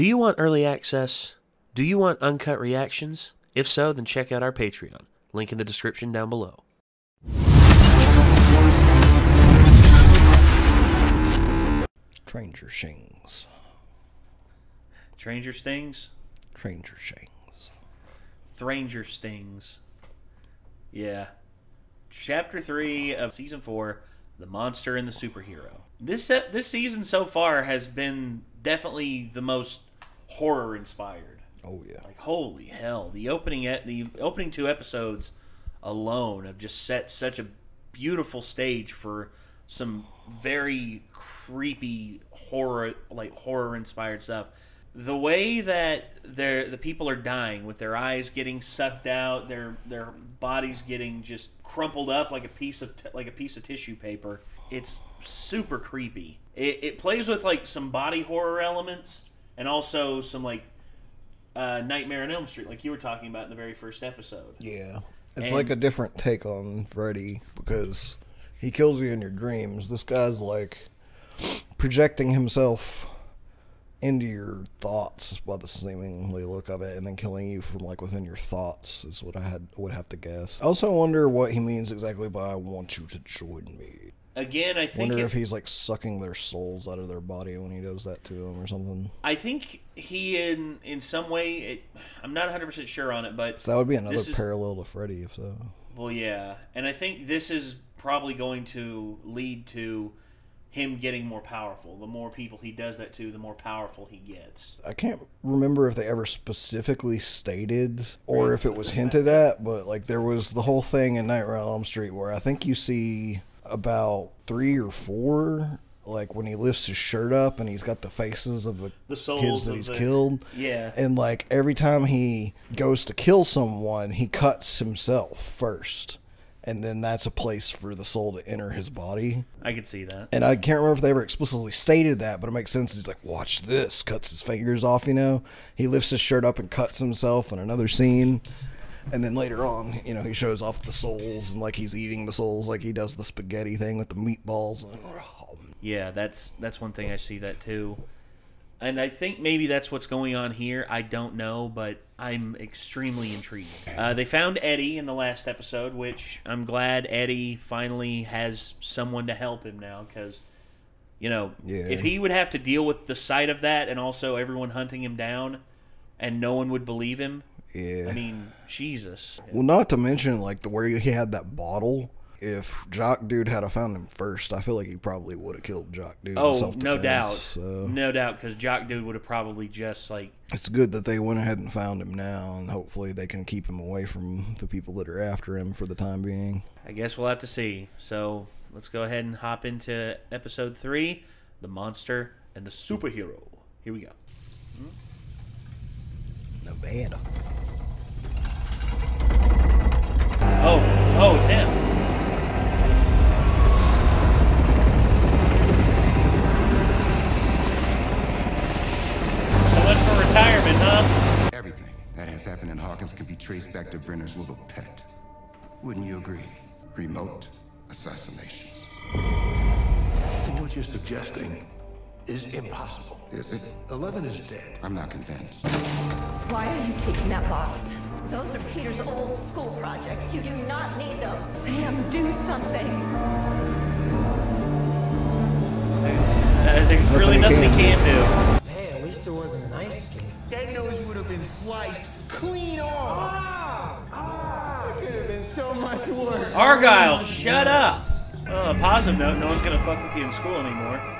Do you want early access? Do you want uncut reactions? If so, then check out our Patreon. Link in the description down below. Stranger Things. Stranger Stings? Stranger Things. Stranger Stings. Yeah. Chapter 3 of Season 4 The Monster and the Superhero. This, this season so far has been definitely the most horror inspired. Oh yeah. Like holy hell, the opening at the opening two episodes alone have just set such a beautiful stage for some very creepy horror like horror inspired stuff. The way that they the people are dying with their eyes getting sucked out, their their bodies getting just crumpled up like a piece of t- like a piece of tissue paper. It's super creepy. It, it plays with like some body horror elements and also some like uh, Nightmare on Elm Street, like you were talking about in the very first episode. Yeah. It's And- like a different take on Freddy because he kills you in your dreams. This guy's like projecting himself into your thoughts by the seemingly look of it and then killing you from like within your thoughts is what I had would have to guess. I also wonder what he means exactly by I want you to join me. Again, I think Wonder it- if he's like sucking their souls out of their body when he does that to them or something. I think he in in some way. It, I'm not 100 percent sure on it, but So that would be another this is- parallel to Freddy if so. Well, yeah, and I think this is probably going to lead to him getting more powerful. The more people he does that to, the more powerful he gets. I can't remember if they ever specifically stated or if it was hinted at, but like there was the whole thing in Nightmare on Elm Street where I think you see about three or four, like when he lifts his shirt up and he's got the faces of the, The souls kids that he's the- killed. Yeah. And like every time he goes to kill someone, he cuts himself first. And then that's a place for the soul to enter his body. I could see that. And I can't remember if they ever explicitly stated that, but it makes sense. He's like, watch this, cuts his fingers off, you know? He lifts his shirt up and cuts himself in another scene. And then later on, you know, he shows off the souls and like he's eating the souls, like he does the spaghetti thing with the meatballs. Yeah, that's that's one thing I see that too. And I think maybe that's what's going on here. I don't know, but I'm extremely intrigued. Uh, they found Eddie in the last episode, which I'm glad Eddie finally has someone to help him now because, you know, Yeah. if he would have to deal with the sight of that and also everyone hunting him down and no one would believe him, Yeah. I mean, Jesus. Well, not to mention like the where he had that bottle. If Jock Dude had found him first, I feel like he probably would have killed Jock Dude. Oh, no doubt. So No doubt, because Jock Dude would have probably just, like, it's good that they went ahead and found him now, and hopefully they can keep him away from the people that are after him for the time being. I guess we'll have to see. So let's go ahead and hop into episode three The Monster and the Superhero. Here we go. No bad. Oh, oh, it's him. So much for retirement, huh? Everything that has happened in Hawkins can be traced back to Brenner's little pet. Wouldn't you agree? Remote assassinations. What you're suggesting is impossible. Is it? Eleven is dead. I'm not convinced. Why are you taking that box? Those are Peter's old school projects. You do not need those. Sam, do something. There's really Nothing nothing he he can can do. Hey, at least there wasn't an ice skate. That nose would have been sliced clean off. Ah, ah, it could have been so much worse. Argyle, shut up. Well, on a positive note, no one's gonna fuck with you in school anymore.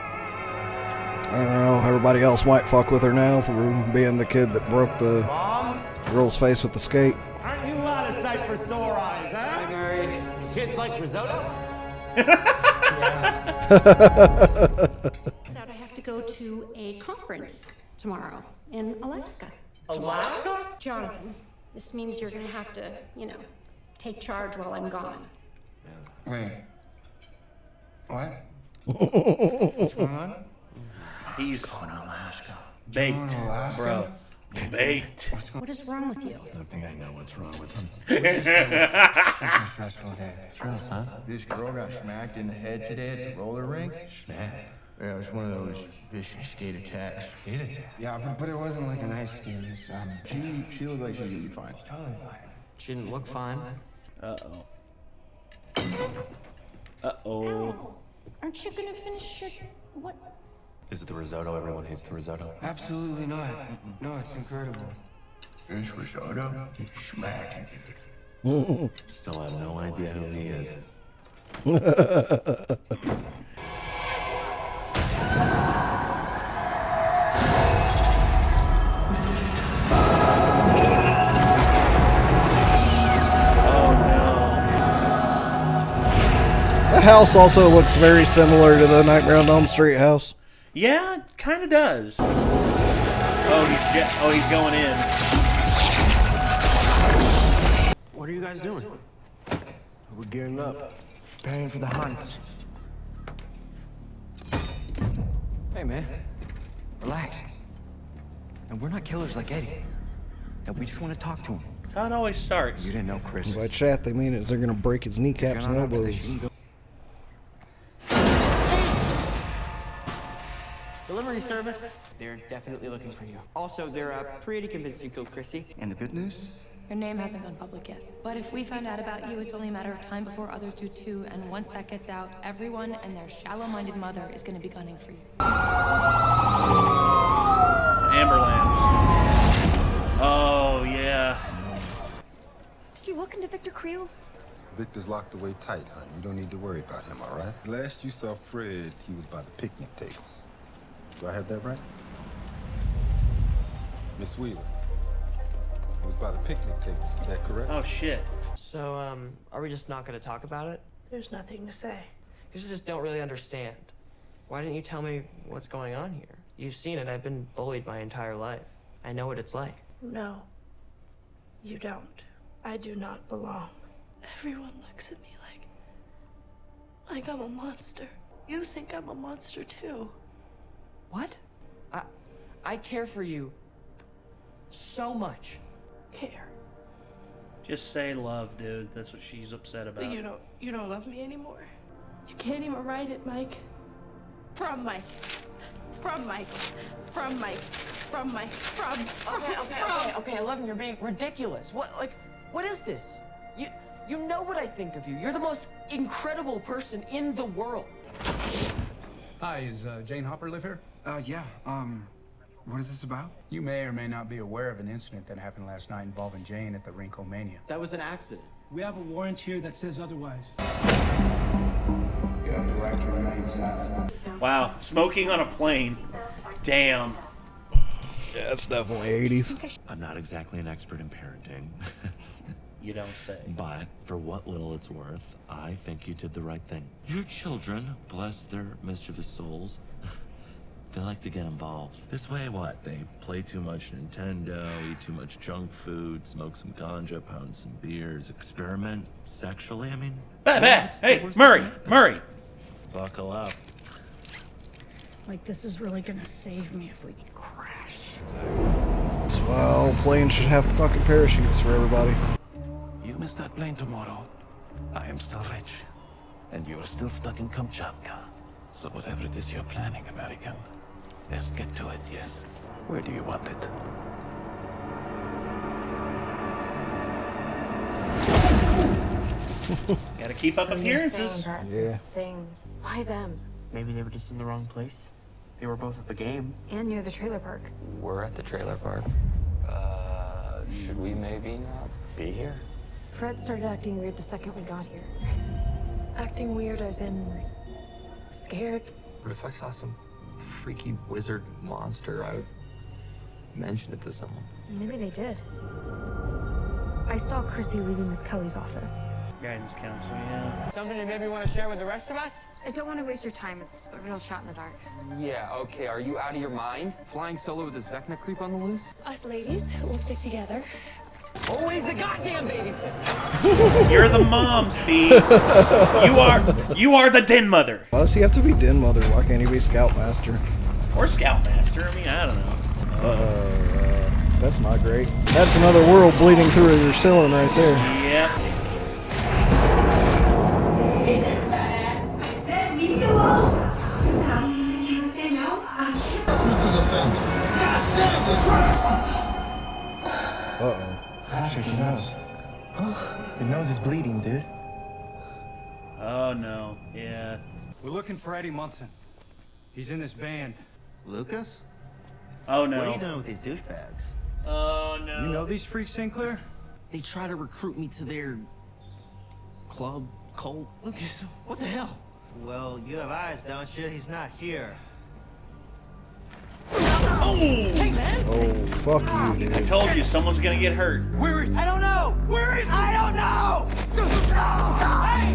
I don't know. Everybody else might fuck with her now for being the kid that broke the Mom, girl's face with the skate. aren't you out of sight for sore eyes, huh? Mary. Kids like risotto? out I have to go to a conference tomorrow in Alaska. Alaska? Jonathan, this means you're gonna have to, you know, take charge while I'm gone. Wait. What? What's going on? He's Alaska. baked, Alaska? bro. Baked. What is wrong with you? I don't think I know what's wrong with him. Stressful day. Stress, huh? This girl got smacked in the head today at the roller rink. Smack. Yeah, it was one of those vicious skate attacks. Skate attacks? Yeah, but, but it wasn't like an ice skin. It was, um, She, she looked like she was gonna be fine. totally fine. She didn't look fine. Uh oh. Uh oh. Aren't you gonna finish your what? Is it the risotto? Everyone hates the risotto. Absolutely not. No, it's incredible. Fish risotto? Smack. Still have no idea who he is. Oh no. The house also looks very similar to the Nightmare on Elm Street house. Yeah, it kind of does. Oh, he's je- oh he's going in. What are you guys doing? We're gearing up. Preparing for the hunt. Hey, man. Relax. And we're not killers like Eddie. And we just want to talk to him. How it always starts. You didn't know Chris. By chat, they mean is they're gonna break his kneecaps and elbows. Service. They're definitely looking for you. Also, they're uh, pretty convinced you killed Chrissy. And the good news? Your name hasn't gone public yet. But if we find out about you, it's only a matter of time before others do too. And once that gets out, everyone and their shallow-minded mother is gonna be gunning for you. Amber lamps. Oh yeah. Did you look into Victor Creel? Victor's locked away tight, hon. You don't need to worry about him, all right? Last you saw Fred, he was by the picnic tables. Do I have that right? Miss Wheeler. He was by the picnic table. Is that correct? Oh shit. So, um, are we just not gonna talk about it? There's nothing to say. You just don't really understand. Why didn't you tell me what's going on here? You've seen it. I've been bullied my entire life. I know what it's like. No. You don't. I do not belong. Everyone looks at me like. like I'm a monster. You think I'm a monster too. What? I, I care for you so much. Care. Just say love, dude. That's what she's upset about. But you don't you don't love me anymore. You can't even write it, Mike. From Mike. From Mike. From Mike. From Mike. From Okay, okay, okay, okay. Eleven, you're being ridiculous. What, like, what is this? You, you know what I think of you. You're the most incredible person in the world. Hi, is uh, Jane Hopper live here? Uh, yeah. Um, what is this about? You may or may not be aware of an incident that happened last night involving Jane at the Rink-O-Mania. That was an accident. We have a warrant here that says otherwise. You have the right to remain silent. Wow, smoking on a plane. Damn. Yeah, it's definitely 80s. I'm not exactly an expert in parenting. You don't say. But for what little it's worth, I think you did the right thing. Your children, bless their mischievous souls, they like to get involved. This way, what? They play too much Nintendo, eat too much junk food, smoke some ganja, pound some beers, experiment sexually. I mean, Bah, bah. what's Hey, Murray, that can happen? Murray. Buckle up. Like this is really gonna save me if we crash. Well, planes should have fucking parachutes for everybody. You miss that plane tomorrow. I am still rich. And you're still stuck in Kamchatka. So whatever it is you're planning, American, let's get to it, yes? Where do you want it? Gotta keep up So you're appearances. saying Yeah. This thing. Why them? Maybe they were just in the wrong place. They were both at the game. And near the trailer park. We're at the trailer park. Uh, should we maybe not be here? Fred started acting weird the second we got here. Acting weird as in Scared. But if I saw some freaky wizard monster, I would mention it to someone. Maybe they did. I saw Chrissy leaving Miss Kelly's office. Guidance counselor, yeah. Something you maybe want to share with the rest of us? I don't want to waste your time. It's a real shot in the dark. Yeah, okay, are you out of your mind? Flying solo with this Vecna creep on the loose? us ladies we'll stick together. Always the goddamn babysitter. You're the mom, Steve. You are you are the den mother Why does he have to be Den Mother? Why can't he be Scoutmaster? or scoutmaster. I mean, I don't know. Uh, uh, that's not great. That's another world bleeding through your ceiling right there. Yep. Actually, she knows. Your nose is bleeding, dude. Oh no. Yeah. We're looking for Eddie Munson. He's in this band. Lucas? Oh no. What are you doing with these douchebags? Oh no. You know these freaks, Sinclair? They try to recruit me to their club, cult. Lucas, what the hell? Well, you have eyes, don't you? He's not here. Hey, man! Oh, fuck you, dude. I told you someone's gonna get hurt. Where is I don't know! Where is I don't know! Hey!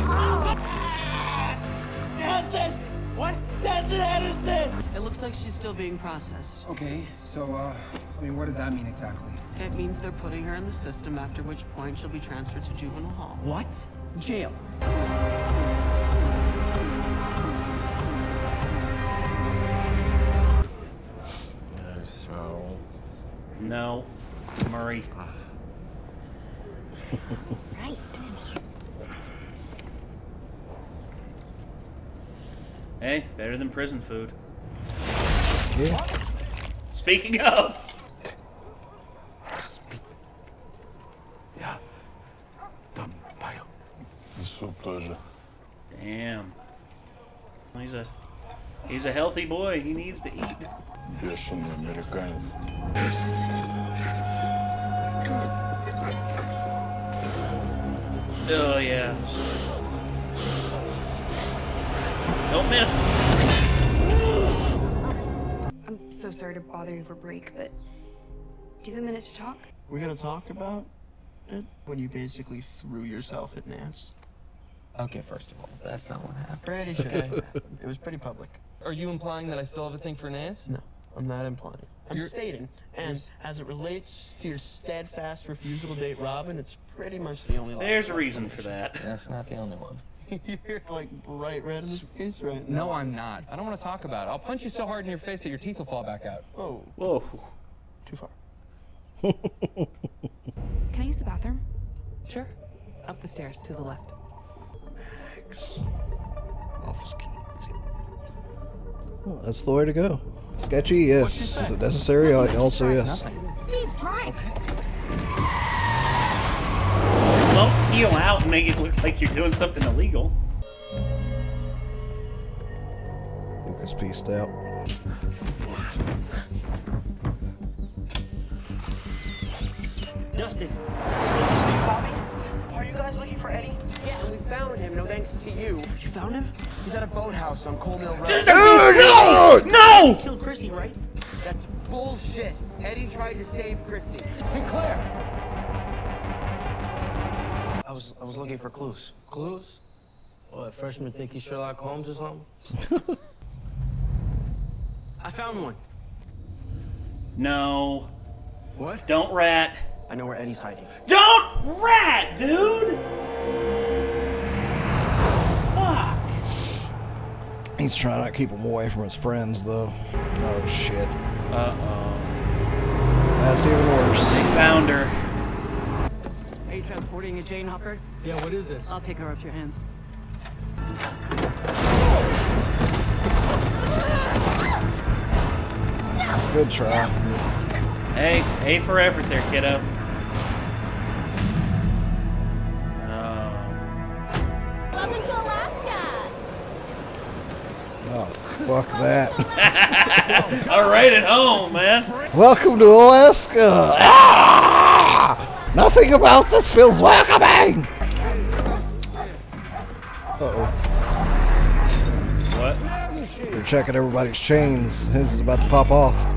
Hanson! What? Hanson Anderson! It looks like she's still being processed. Okay, so, uh, I mean, what does that mean exactly? It means they're putting her in the system, after which point she'll be transferred to juvenile hall. What? Jail. better than prison food. Yeah. Speaking of. Все тоже. Damn. He's a he's a healthy boy. He needs to eat. Бешеный американец. Oh yeah. Don't miss. so sorry to bother you for break, but do you have a minute to talk? We're gonna talk about it when you basically threw yourself at Nance. Okay, first of all, that's not what happened. Pretty sure it happened. It was pretty public. Are you implying that I still have a thing for Nance? No, I'm not implying. I'm You're- stating, and as it relates to your steadfast refusal to date Robin, it's pretty much the only. There's a reason for that. That's not the only one. You're like bright red in the face right No. I'm not. I don't want to talk about it. I'll punch you so hard in your face that your teeth will fall back out. Oh, Whoa. too far. Can I use the bathroom? Sure. Up the stairs to the left. Max. Office keys. Well, oh, that's the way to go. Sketchy, yes. Is it necessary? I- Also, yes. Steve, drive! Don't peel out and make it look like you're doing something illegal. Lucas pieced out. Dustin. Are you guys looking for Eddie? Yeah, and we found him, no thanks to you. You found him? He's at a boathouse on Coal Mill Road. Dude, no! No! Killed Chrissy, right? That's bullshit. Eddie tried to save Chrissy. Sinclair! I was I was looking for clues. Clues? What, freshmen think he's Sherlock Holmes or something? I found one. No. What? Don't rat. I know where Eddie's hiding. Don't rat, dude! Fuck. He's trying not to keep him away from his friends, though. Oh, shit. Uh-oh. That's even worse. They found her. Are you transporting a Jane Hopper? Yeah, what is this? I'll take her off your hands. Good try. Hey, A for effort there, kiddo. Oh. Welcome to Alaska! Oh, fuck that. All right at home, man. Welcome to Alaska. Ah! Nothing about this feels welcoming. Uh-oh. What? They're checking everybody's chains. His is about to pop off.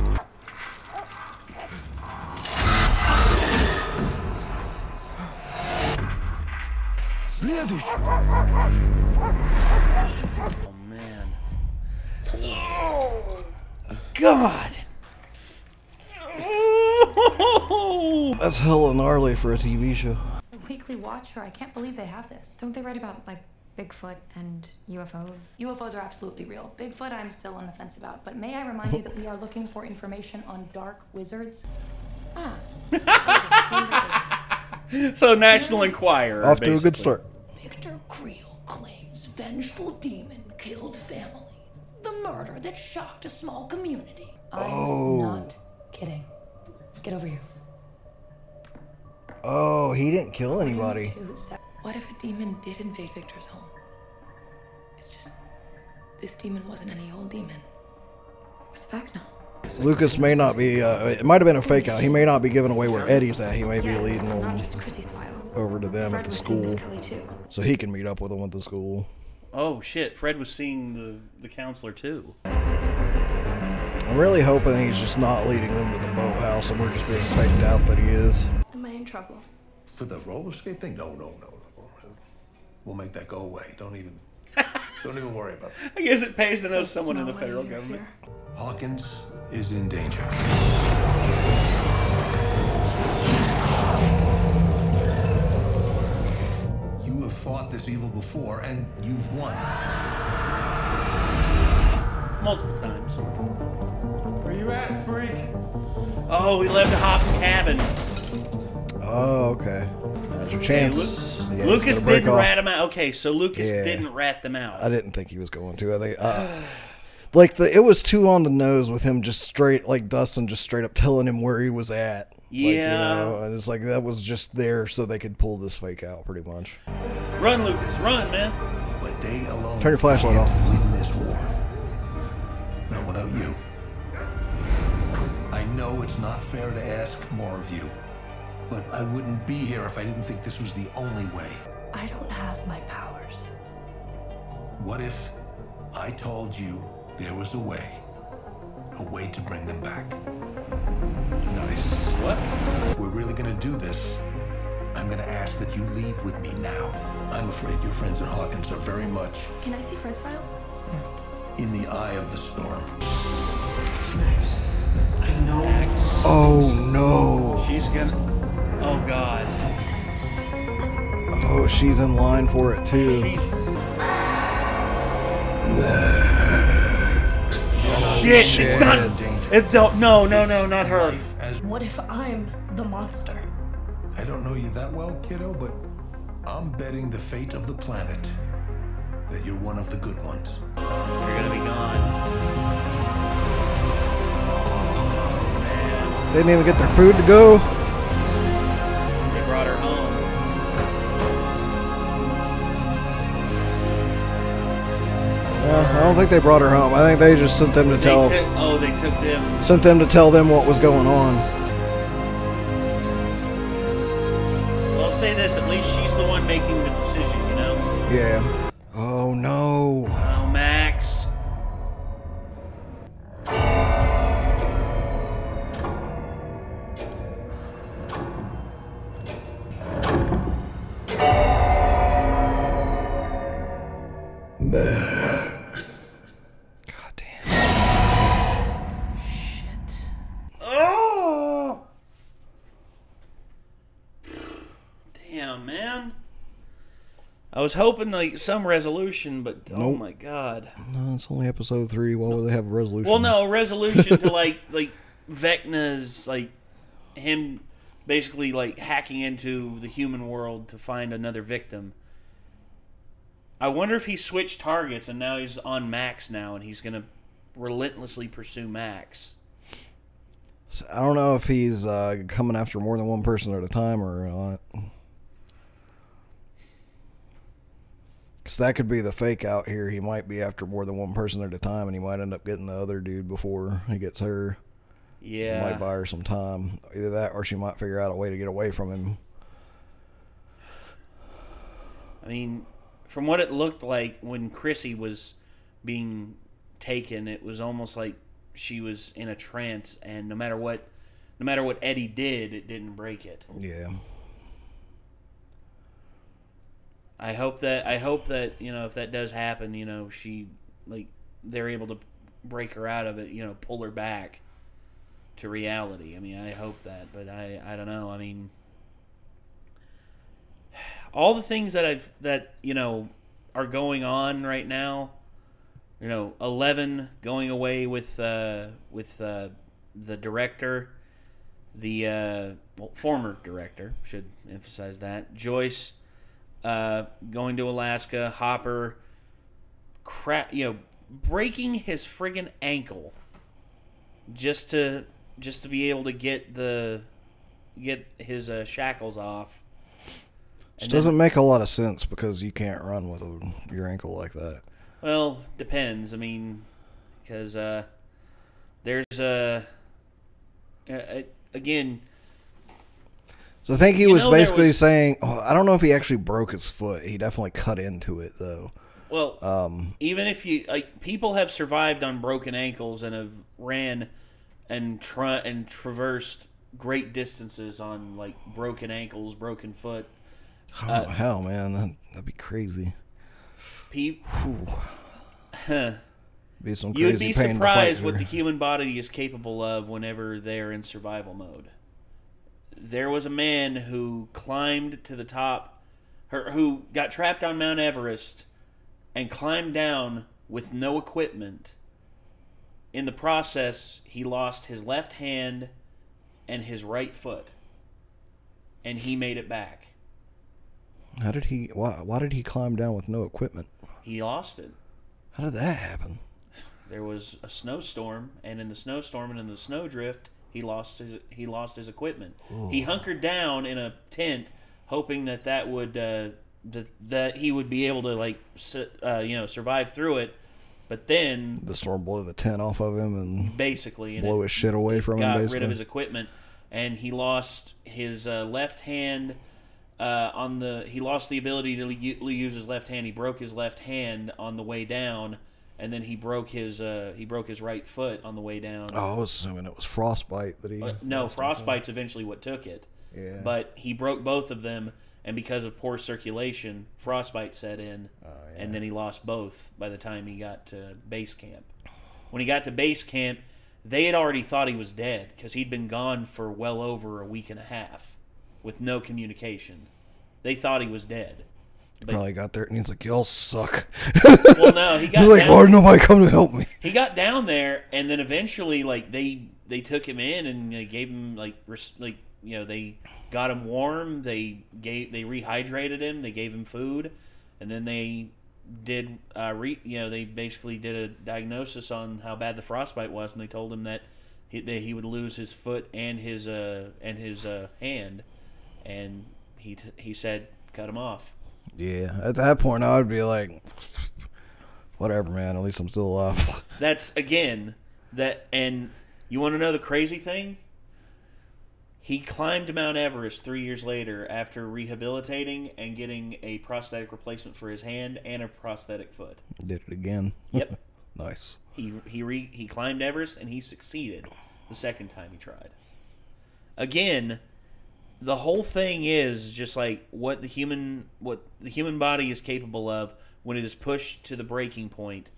Hella gnarly for a TV show. The Weekly Watcher, I can't believe they have this. Don't they write about, like, Bigfoot and UFOs? UFOs are absolutely real. Bigfoot, I'm still on the fence about. But may I remind you that we are looking for information on dark wizards? Ah. So, National Enquirer. Off to a good start. Victor Creel claims vengeful demon killed family. The murder that shocked a small community. I'm oh. Not kidding. Get over here. Oh, he didn't kill anybody. What if a demon did invade Victor's home? It's just this demon wasn't any old demon. It was Vecna. Lucas may not be. Uh, it might have been a fake out. He may not be giving away where Eddie's at. He may be leading them Just over to them at the was seeing Miss school, so he can meet up with them at the school. Oh shit! Fred was seeing the the counselor too. I'm really hoping he's just not leading them to the boathouse, and we're just being faked out that he is. Am I in trouble? For the roller skate thing? No, no, no, no. no. We'll make that go away. Don't even, don't even worry about it. I guess it pays to know someone in the federal government. Hawkins is in danger. You have fought this evil before, and you've won. Multiple times. Where you at, freak? Oh, we left Hop's cabin. Oh, okay. That's your Okay, chance. Lu- Yeah, Lucas didn't off. rat him out. Okay, so Lucas Yeah. didn't rat them out. I didn't think he was going to. I think, uh, like the it was too on the nose with him just straight like Dustin just straight up telling him where he was at. Like, you Yeah. know, and it's like that was just there so they could pull this fake out pretty much. Run, Lucas, run, man. But they alone Turn your flashlight off. win this war. Not without you. I know it's not fair to ask more of you, but I wouldn't be here if I didn't think this was the only way. I don't have my powers. What if I told you there was a way? A way to bring them back. Nice. What? If we're really gonna do this, I'm gonna ask that you leave with me now. I'm afraid your friends at Hawkins are very much Can I see Fred's file? in the eye of the storm. Max, I know. Oh no. She's gonna. Oh god. Oh, she's in line for it too. Shit, it's not. It don't. No, no, no, not her. As What if I'm the monster? I don't know you that well, kiddo, but I'm betting the fate of the planet that you're one of the good ones. You're gonna be gone. Didn't even get their food to go. Don't think they brought her home. I think they just sent them to They tell took, oh, they took them. sent them to tell them what was going on. Well, I'll say this: at least she's the one making the decision. You know. Yeah. Was hoping like some resolution, but oh my god. No, it's only episode three. Why would they have a resolution? Well, no, a resolution to like like Vecna's like him basically like hacking into the human world to find another victim. I wonder if he switched targets and now he's on Max now and he's gonna relentlessly pursue Max. So I don't know if he's uh, coming after more than one person at a time or not. That could be the fake out here. He might be after more than one person at a time, and he might end up getting the other dude before he gets her. Yeah, He might buy her some time. Either that, or she might figure out a way to get away from him. I mean, from what it looked like when Chrissy was being taken, it was almost like she was in a trance, and no matter what, no matter what Eddie did, it didn't break it. Yeah. I hope that I hope that you know if that does happen, you know she like they're able to break her out of it, you know, pull her back to reality. I mean, I hope that, but I I don't know. I mean, all the things that I've that you know are going on right now. You know, Eleven going away with uh, with uh, the director, the uh, well, former director should emphasize that Joyce uh, going to Alaska, Hopper, crap, you know, breaking his friggin' ankle just to just to be able to get the get his uh, shackles off. Which doesn't then- make a lot of sense because you can't run with a, your ankle like that. Well, depends. I mean, because uh, there's a again. So I think he You was know basically was- saying, oh, I don't know if he actually broke his foot. He definitely cut into it though. Well, Um, even if you like, people have survived on broken ankles and have ran and tra- and traversed great distances on like broken ankles, broken foot. oh Uh, hell, man, that, that'd be crazy. Pe- Be some You'd be surprised what the human body is capable of whenever they're in survival mode. There was a man who climbed to the top, or who got trapped on Mount Everest and climbed down with no equipment. In the process, he lost his left hand and his right foot, and he made it back. How did he? Why? Why did he climb down with no equipment? He lost it. How did that happen? there was a snowstorm, and in the snowstorm and in the snowdrift, he lost his he lost his equipment. He hunkered down in a tent, hoping that that would uh, that that he would be able to like uh, you know survive through it. But then The storm blew the tent off of him and basically and blow it his shit away from him. got Basically, rid of his equipment, and he lost his uh, left hand. Uh, on the he lost the ability to use his left hand. He broke his left hand on the way down, and then he broke his uh, he broke his right foot on the way down. oh, I was assuming it was frostbite that he. Uh, no, frostbite's eventually what took it. Yeah. But he broke both of them, and because of poor circulation, frostbite set in, Oh, and then he lost both by the time he got to base camp. When he got to base camp, they had already thought he was dead because he'd been gone for well over a week and a half with no communication. They thought he was dead. But- Probably got there and he's like, "Y'all suck." well, no, he got He's like, down- "Why did nobody come to help me?" He got down there, and then eventually, like they they took him in and they gave him like res- like you know they got him warm. They gave they rehydrated him. They gave him food, and then they did uh, re, you know they basically did a diagnosis on how bad the frostbite was, and they told him that he, that he would lose his foot and his uh and his uh hand, and he t- he said cut him off. Yeah, at that point, I would be like, "Whatever, man. At least I'm still alive." That's again that, and you want to know the crazy thing? He climbed Mount Everest three years later after rehabilitating and getting a prosthetic replacement for his hand and a prosthetic foot. Did it again. Yep. nice. He he re, he climbed Everest and he succeeded the second time he tried. Again, the whole thing is just like what the human what the human body is capable of when it is pushed to the breaking point.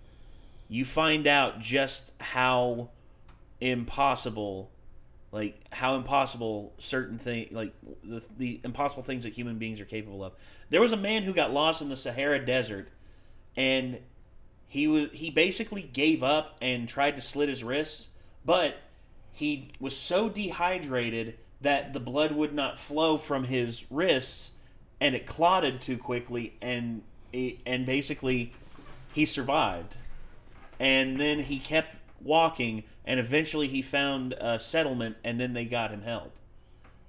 You find out just how impossible like how impossible certain thing like the, the impossible things that human beings are capable of. There was a man who got lost in the Sahara Desert and he was he basically gave up and tried to slit his wrists, but he was so dehydrated that the blood would not flow from his wrists and it clotted too quickly and and basically he survived. And then he kept walking and eventually he found a settlement and then they got him help.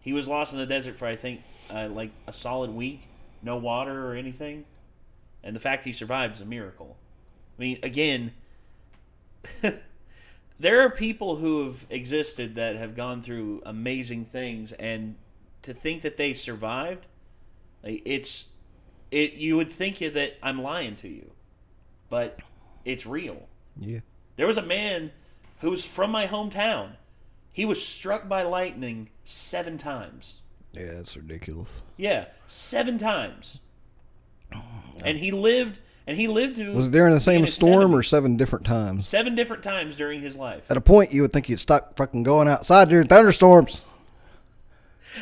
He was lost in the desert for I think uh, like a solid week, no water or anything. And the fact he survived is a miracle. I mean, again, there are people who have existed that have gone through amazing things, and to think that they survived, like, it's it. You would think that I'm lying to you, but it's real. Yeah. There was a man who was from my hometown. He was struck by lightning seven times. Yeah, that's ridiculous. Yeah, seven times. Oh, and he lived, and he lived to. Was it during the same storm 70s. or seven different times? Seven different times during his life. At a point, you would think he'd stop fucking going outside during thunderstorms.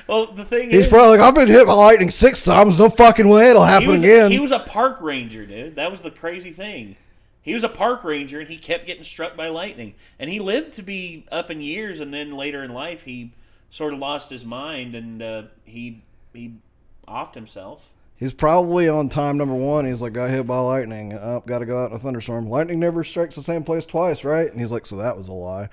Well, the thing is He's is, probably like, I've been hit by lightning six times. No fucking way it'll he happen was, again. He was a park ranger, dude. That was the crazy thing. He was a park ranger, and he kept getting struck by lightning. And he lived to be up in years, and then later in life, he sort of lost his mind, and uh, he he offed himself. He's probably on time number one. He's like, got hit by lightning. Uh, oh, got to go out in a thunderstorm. Lightning never strikes the same place twice, right? And he's like, so that was a lie.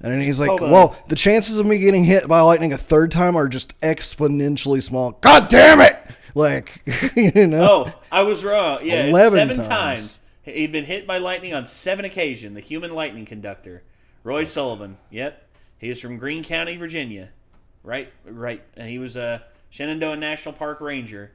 And then he's like, "Well, the chances of me getting hit by lightning a third time are just exponentially small." God damn it! Like, you know. Oh, I was wrong. Yeah, 11 seven times. times. He'd been hit by lightning on seven occasions. The human lightning conductor, Roy Sullivan. Yep, he was from Greene County, Virginia. Right, right. And he was a Shenandoah National Park ranger,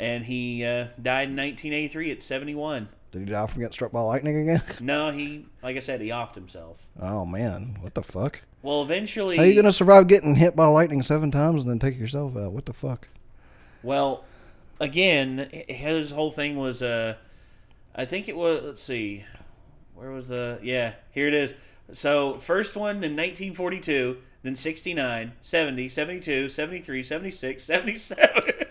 and he uh, died in 1983 at 71. Did he die from getting struck by lightning again? No, he, like I said, he offed himself. Oh man, what the fuck? Well, eventually, How you gonna survive getting hit by lightning seven times and then take yourself out? What the fuck? Well, again, his whole thing was uh I think it was let's see. Where was the Yeah, here it is. So, first one in 1942, then 69, 70, 72, 73, 76, 77.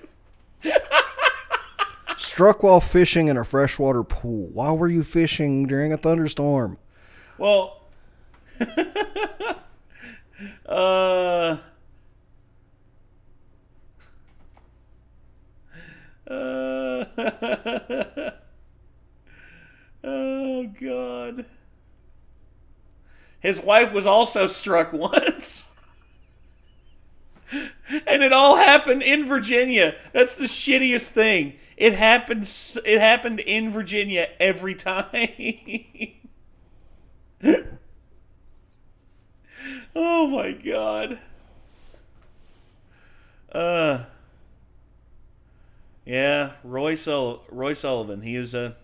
Struck while fishing in a freshwater pool. Why were you fishing during a thunderstorm? Well, uh Uh, oh god. His wife was also struck once. And it all happened in Virginia. That's the shittiest thing. It happened it happened in Virginia every time. oh my god. Uh yeah, Roy Sul- Roy Sullivan. He was a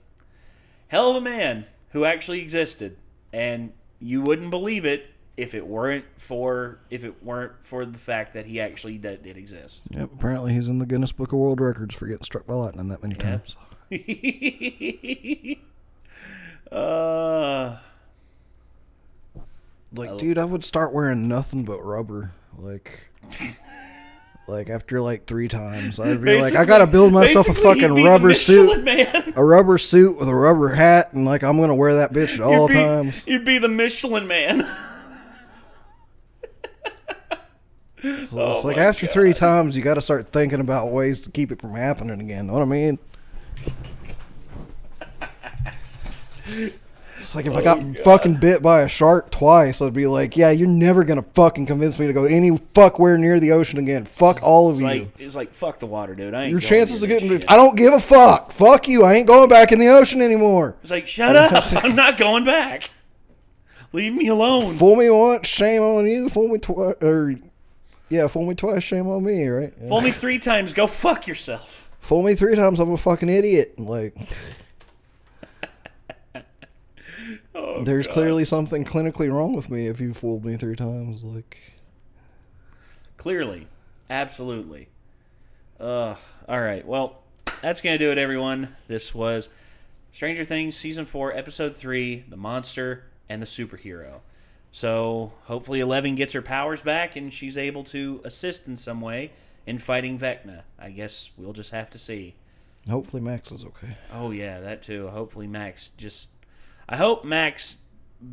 hell of a man who actually existed, and you wouldn't believe it if it weren't for if it weren't for the fact that he actually did, did exist. Yep, apparently he's in the Guinness Book of World Records for getting struck by lightning that many times. uh, Like, dude, I would start wearing nothing but rubber. Like, like after like three times, I'd be like, I gotta build myself a fucking you'd be the rubber suit, Man. a rubber suit with a rubber hat, and like I'm gonna wear that bitch at all be, times. You'd be the Michelin Man. So it's Oh like after three times, you got to start thinking about ways to keep it from happening again. Know what I mean? It's like if I Oh, got fucking bit by a shark twice, I'd be like, "Yeah, you're never gonna fucking convince me to go any fuckwhere near the ocean again. Fuck all of It's you. like it's like fuck the water, dude. I ain't Your chances of getting, shit. I don't give a fuck. Fuck you. I ain't going back in the ocean anymore. It's like shut up. I'm not going back. Leave me alone. Fool me once, shame on you. Fool me twice, or yeah, fool me twice, shame on me. Right? Yeah. Fool me three times. Go fuck yourself. Fool me three times, I'm a fucking idiot. Like, Oh, there's God. clearly something clinically wrong with me if you fooled me three times. Like, Clearly, absolutely. Uh, all right. Well, that's gonna do it, everyone. This was Stranger Things season four, episode three: the monster and the superhero. So hopefully, Eleven gets her powers back and she's able to assist in some way in fighting Vecna. I guess we'll just have to see. hopefully Max is okay. Oh yeah, that too. Hopefully, Max just. I hope Max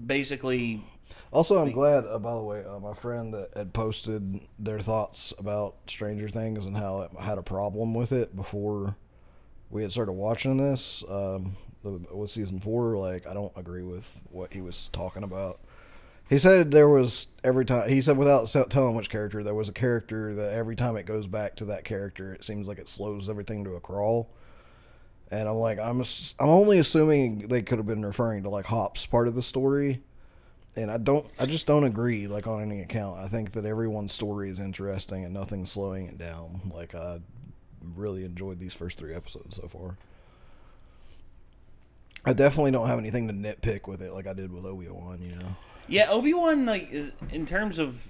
basically Also, I'm glad. Uh, by the way, uh, my friend that had posted their thoughts about Stranger Things and how it had a problem with it before we had started watching this um, with season four. Like, I don't agree with what he was talking about. He said there was every time. He said without telling which character, there was a character that every time it goes back to that character, it seems like it slows everything to a crawl. And I'm like, I'm I'm only assuming they could have been referring to like Hop's part of the story and I don't I just don't agree like on any account. I think that everyone's story is interesting and nothing's slowing it down. Like I really enjoyed these first three episodes so far. I definitely don't have anything to nitpick with it like I did with Obi Wan. You know, Yeah, Obi Wan like in terms of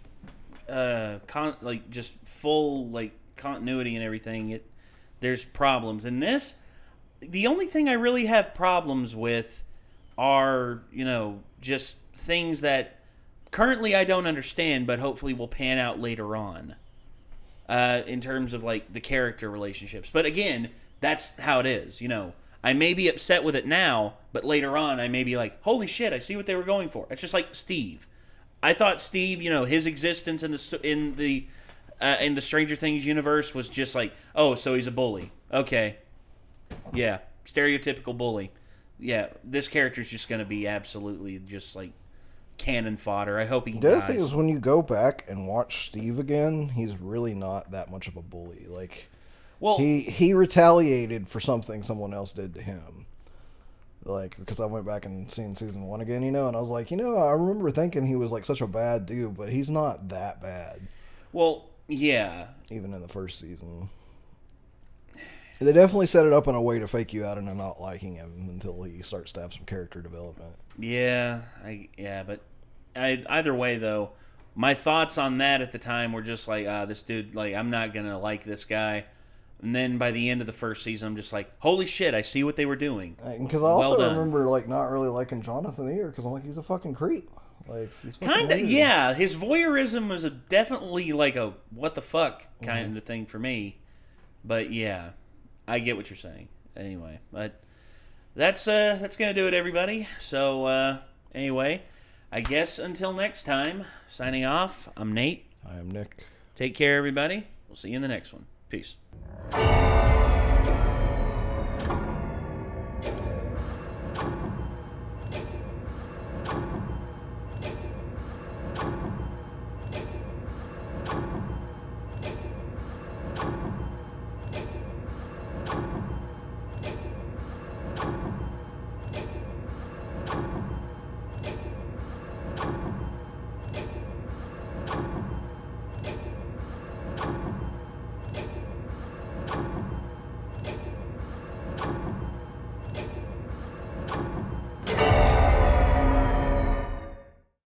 uh con like just full like continuity and everything. It there's problems in this. The only thing I really have problems with are you know just things that currently I don't understand, but hopefully will pan out later on. Uh, in terms of like the character relationships, but again, that's how it is. You know, I may be upset with it now, but later on, I may be like, "Holy shit! I see what they were going for." It's just like Steve. I thought Steve, you know, his existence in the in the uh, in the Stranger Things universe was just like, "Oh, so he's a bully." Okay, yeah, stereotypical bully. Yeah, this character's just gonna be absolutely just like cannon fodder. I hope he The other dies. thing is when you go back and watch Steve again, he's really not that much of a bully. Like, well, he he retaliated for something someone else did to him. Like, because I went back and seen season one again, you know, and I was like, you know, I remember thinking he was like such a bad dude, but he's not that bad. Well, yeah. Even in the first season. They definitely set it up in a way to fake you out into not liking him until he starts to have some character development. Yeah, I yeah, but I, either way though, my thoughts on that at the time were just like, ah, this dude, like, I'm not gonna like this guy. And then by the end of the first season, I'm just like, holy shit, I see what they were doing. Because I also well remember like not really liking Jonathan either, because I'm like he's a fucking creep. Like he's Kind of, yeah. His voyeurism was a, definitely like a what the fuck kind of thing for me. But yeah, I get what you're saying. Anyway, but that's uh that's gonna do it, everybody. So uh anyway, I guess until next time, signing off. I'm Nate. I am Nick. Take care, everybody. We'll see you in the next one. Peace.